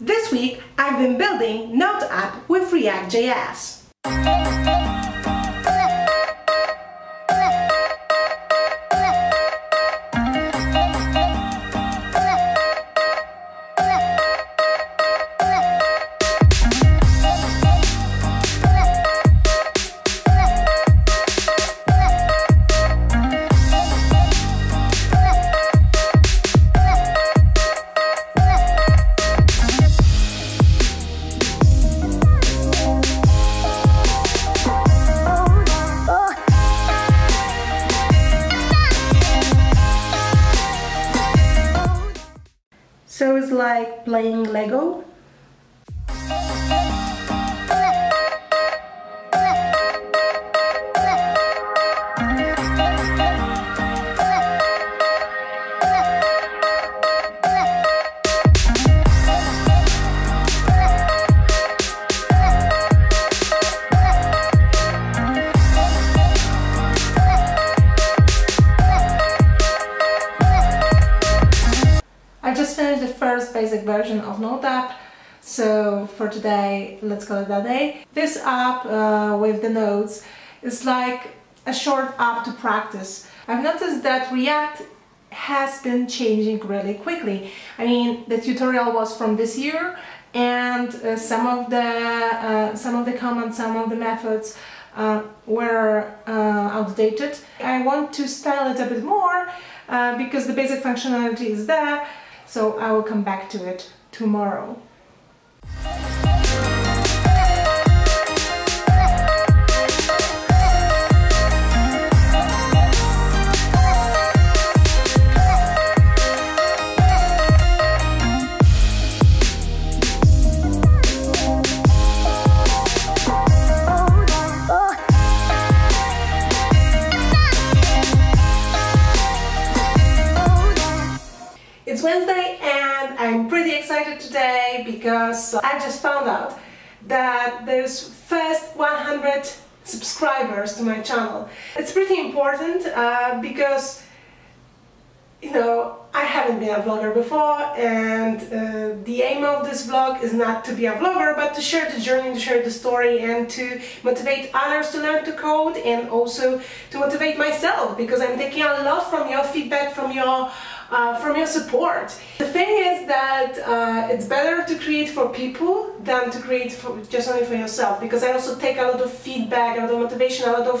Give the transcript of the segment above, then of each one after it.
This week I've been building Note app with React.js. Like playing Lego. So for today, let's call it that day. This app uh, with the notes is like a short app to practice. I've noticed that React has been changing really quickly. I mean, the tutorial was from this year, and uh, some of the uh, some of the commands, some of the methods uh, were uh, outdated. I want to style it a bit more uh, because the basic functionality is there, so I will come back to it tomorrow. I just found out that there's first 100 subscribers to my channel. It's pretty important uh, because you know I haven't been a vlogger before and uh, the aim of this vlog is not to be a vlogger but to share the journey, to share the story and to motivate others to learn to code and also to motivate myself because I'm taking a lot from your feedback, from your uh, from your support. The thing is that uh, it's better to create for people than to create for, just only for yourself because I also take a lot of feedback, a lot of motivation, a lot of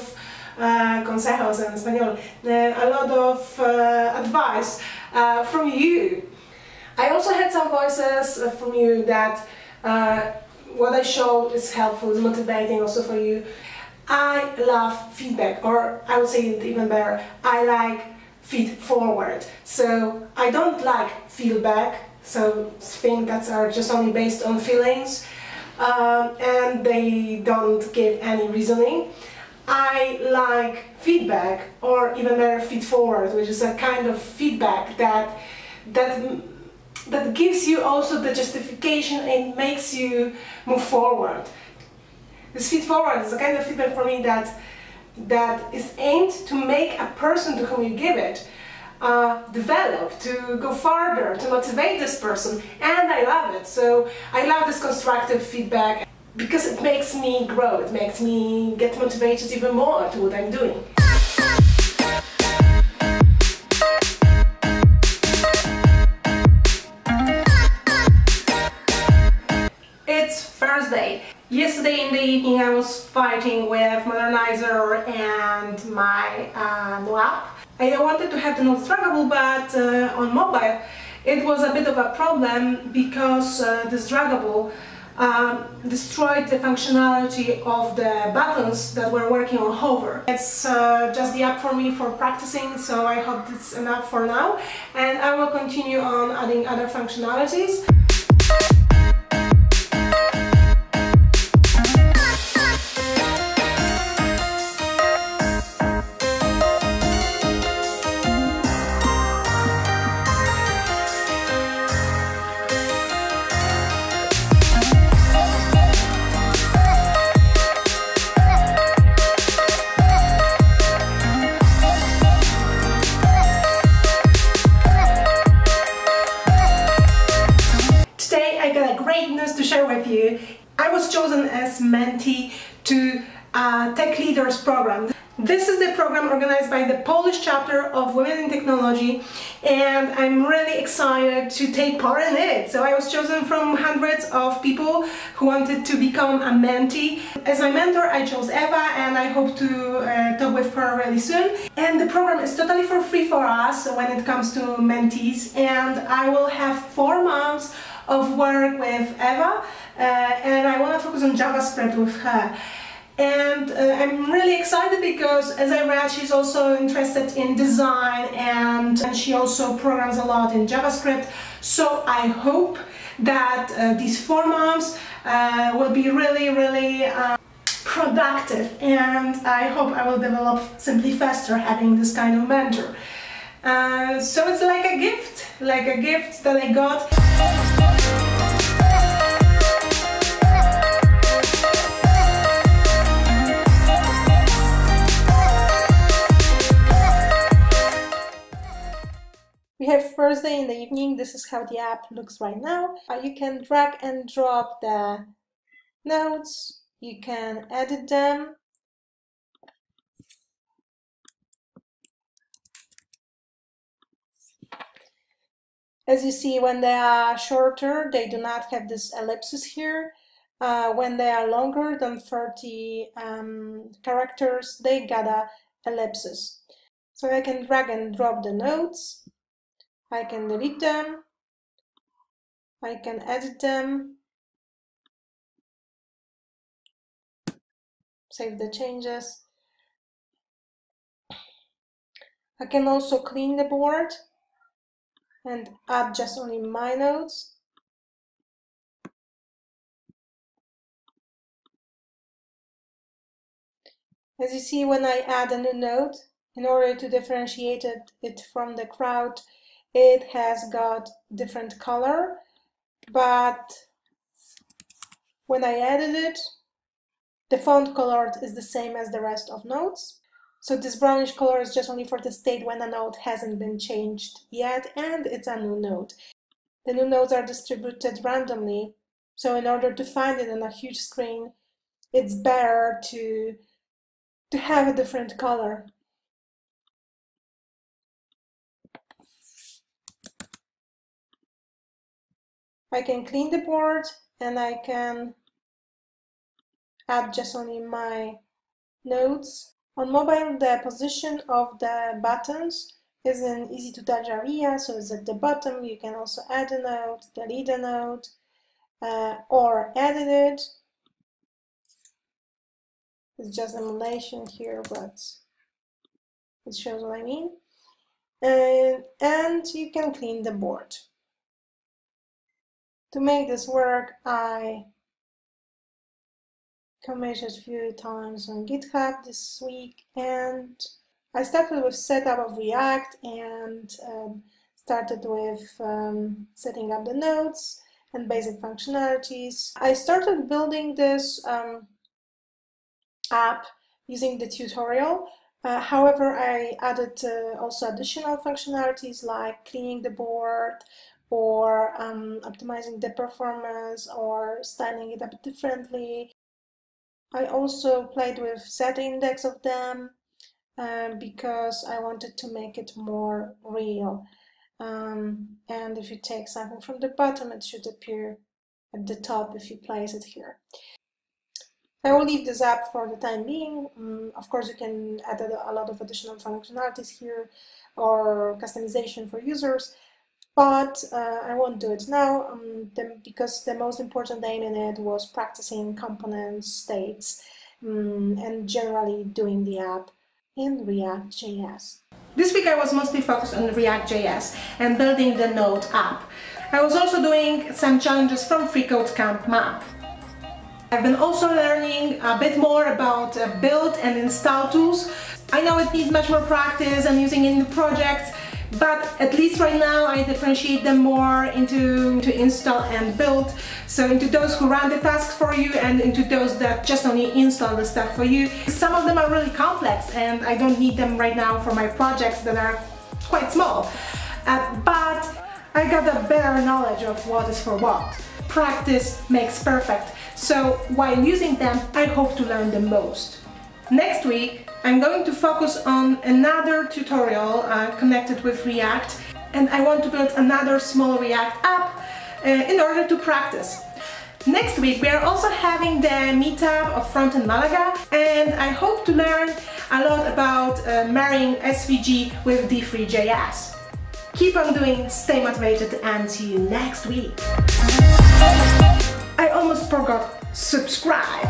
uh, consejos en español, uh, a lot of uh, advice uh, from you. I also had some voices uh, from you that what I show is helpful, is motivating also for you. I love feedback, or I would say it even better, I like feed forward. So I don't like feedback, so things that are just only based on feelings um, and they don't give any reasoning. I like feedback, or even better, feed forward, which is a kind of feedback that that that gives you also the justification and makes you move forward. This feed forward is a kind of feedback for me that that is aimed to make a person to whom you give it uh, develop, to go farther, to motivate this person, and I love it. So I love this constructive feedback because it makes me grow, it makes me get motivated even more to what I'm doing. Yesterday in the evening I was fighting with Modernizr and my uh, new app. I wanted to have the notes draggable but uh, on mobile it was a bit of a problem because uh, this draggable um, destroyed the functionality of the buttons that were working on hover. It's uh, just the app for me for practicing, so I hope it's enough for now. And I will continue on adding other functionalities. Great news to share with you. I was chosen as mentee to uh, Tech Leaders program. This is the program organized by the Polish chapter of Women in Technology and I'm really excited to take part in it. So I was chosen from hundreds of people who wanted to become a mentee. As my mentor I chose Eva and I hope to uh, talk with her really soon. And the program is totally for free for us when it comes to mentees and I will have four months of work with Eva uh, and I want to focus on JavaScript with her and uh, I'm really excited because as I read she's also interested in design and, and she also programs a lot in JavaScript so I hope that uh, these four months uh, will be really really uh, productive and I hope I will develop simply faster having this kind of mentor. Uh, so it's like a gift, like a gift that I got. Thursday in the evening. This is how the app looks right now. Uh, you can drag and drop the notes. You can edit them. As you see, when they are shorter, they do not have this ellipsis here. Uh, when they are longer than 30 um, characters, they got a ellipsis. So I can drag and drop the notes. I can delete them, I can edit them, save the changes. I can also clean the board and add just only my notes. As you see, when I add a new node, in order to differentiate it, it from the crowd, it has got different color but when I added it the font color is the same as the rest of notes so this brownish color is just only for the state when a note hasn't been changed yet and it's a new note. The new notes are distributed randomly so in order to find it on a huge screen it's better to to have a different color I can clean the board and I can add just only my nodes. On mobile, the position of the buttons is an easy to touch area, so it's at the bottom. You can also add a node, delete a node, uh, or edit it. It's just emulation here, but it shows what I mean. And, and you can clean the board. To make this work, I committed a few times on GitHub this week and I started with setup of React and um, started with um, setting up the nodes and basic functionalities. I started building this um, app using the tutorial. Uh, however, I added uh, also additional functionalities like cleaning the board, or um, optimizing the performance or styling it up differently. I also played with z-index of them uh, because I wanted to make it more real. Um, and if you take something from the bottom, it should appear at the top if you place it here. I will leave this app for the time being. Um, of course, you can add a lot of additional functionalities here or customization for users but uh, I won't do it now um, the, because the most important aim in it was practicing component states um, and generally doing the app in React.js. This week I was mostly focused on React.js and building the Node app. I was also doing some challenges from FreeCodeCamp map. I've been also learning a bit more about uh, build and install tools. I know it needs much more practice and using in the projects, but at least right now I differentiate them more into to install and build so into those who run the tasks for you and into those that just only install the stuff for you some of them are really complex and I don't need them right now for my projects that are quite small uh, but I got a better knowledge of what is for what practice makes perfect. So while using them, I hope to learn the most. Next week, I'm going to focus on another tutorial uh, connected with React and I want to build another small React app uh, in order to practice. Next week we are also having the meetup of Frontend Malaga and I hope to learn a lot about uh, marrying SVG with D3.js. Keep on doing, stay motivated and see you next week. I almost forgot, subscribe!